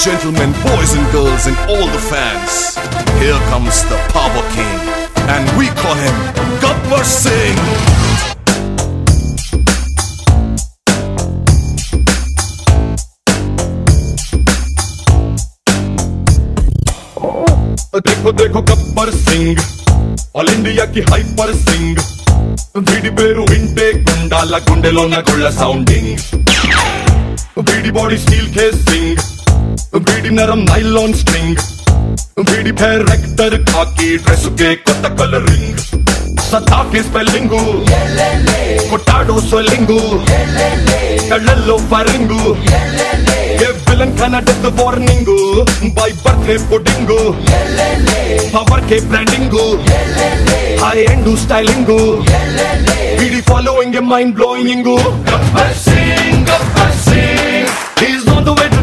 gentlemen, boys and girls, and all the fans, here comes the Power King, and we call him Gabbar Singh. देखो देखो Gabbar Singh all ఇండియాకి hyper Singh వీడి పేరు వింటే గుండాల గుండెలోన గుళ్ళ సౌండింగ్ వీడి బాడీ స్టీల్ కేసింగ్ बीड़ी नरम नाइलॉन स्ट्रिंग बीड़ी पे रेक्टर खाकी ड्रेस के कत कलरिंग सता के स्पेलिंगू। कोटाडो स्वेलिंगू। कल्लो फरिंगू। ये विलन खाना death warning by birthday pudding. Power के branding high and styling bidi following mind blowing He's on the way to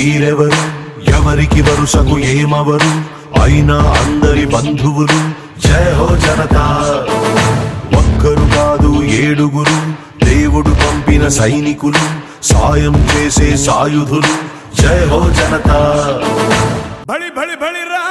వీరెవరు ఎవరికి వరుసకు ఏమవరు? అయినా అందరి బంధువులు జయ హో జనతా. ఒక్కరు కాదు ఏడుగురు. దేవుడు పంపిన సైనికులు సాయం చేసే సాయుధులు జయ హో జనతా. బలి బలి బలి రా.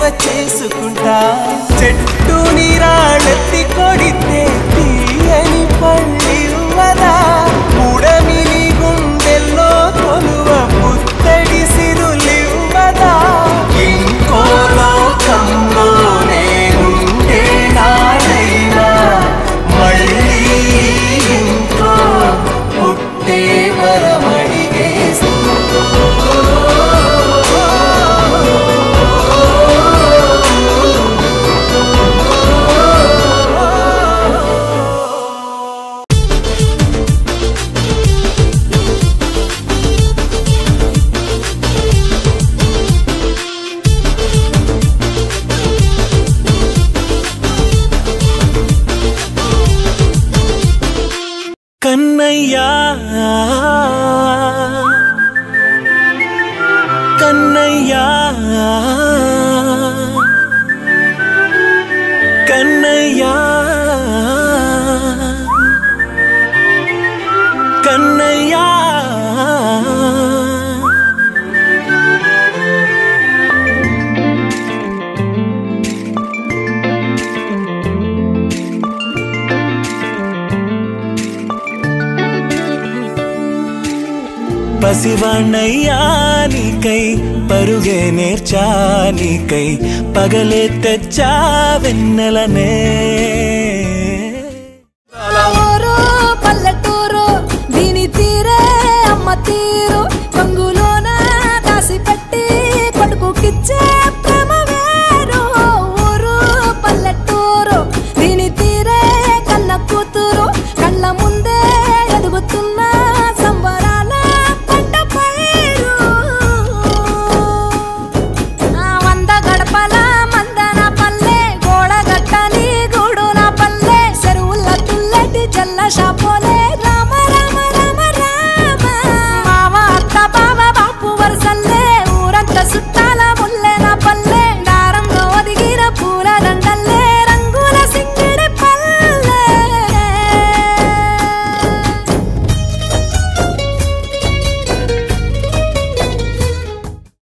సేవ చేసుకుంటా. చెట్టు నీరాళ్ళెత్తి என்னையா పసివాణ్ణయ్యా నీకై పరుగే నేర్చా నీకై పగలే తెచ్చా వెన్నెలనే.